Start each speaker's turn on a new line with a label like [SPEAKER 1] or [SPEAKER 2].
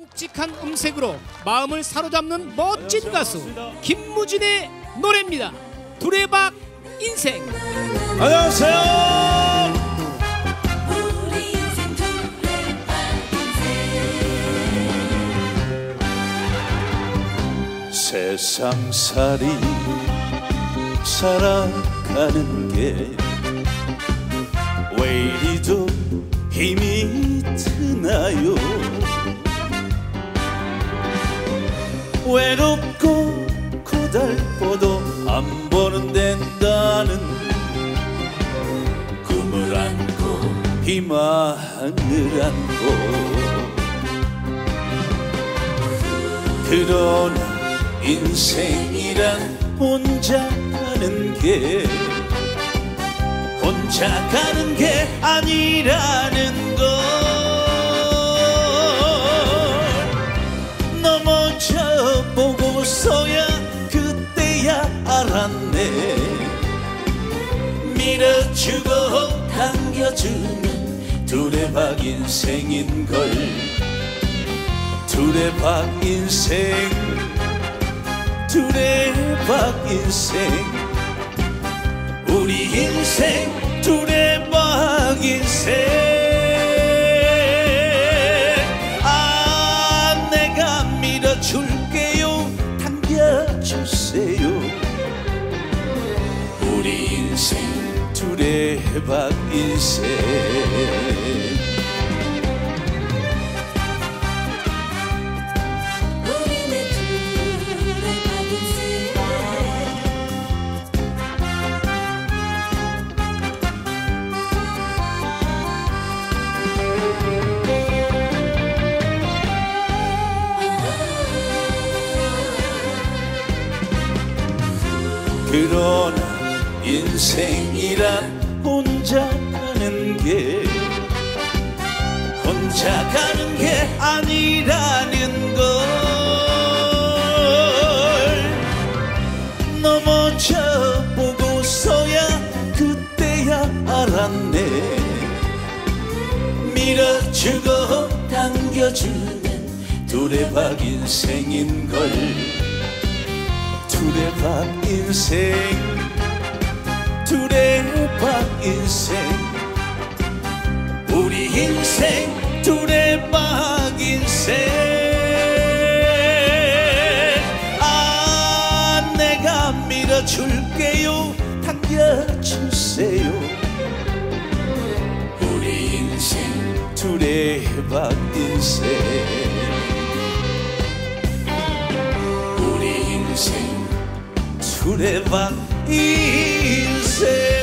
[SPEAKER 1] 묵직한 음색으로 마음을 사로잡는 멋진 가수 김무진의 노래입니다. 두레박 인생.
[SPEAKER 2] 안녕하세요. 세상살이 살아가는 게 왜 이리도 힘이 드나요 외롭고 고달퍼도 한 번은 된다는 꿈을 안고 희망을 안고 그러나 인생이란 혼자 가는 게 혼자 가는 게 아니라 밀어주고 당겨주는 두레박 인생인 걸. 두레박 인생 두레박 인생. 우리 인생 두레박 인생 두레박 인생
[SPEAKER 3] 우리네 두레박 인생
[SPEAKER 2] 그러나 인생이란 혼자 가는 게 혼자 가는 게 아니라는 걸. 넘어져 보고서야 그때야 알았네. 밀어주고 당겨주는 두레박 인생인 걸. 두레박 인생 우리 인생 두레박 인생. 아 내가 밀어줄게요. 당겨주세요. 우리 인생 두레박 인생. 우리 인생 두레박 인생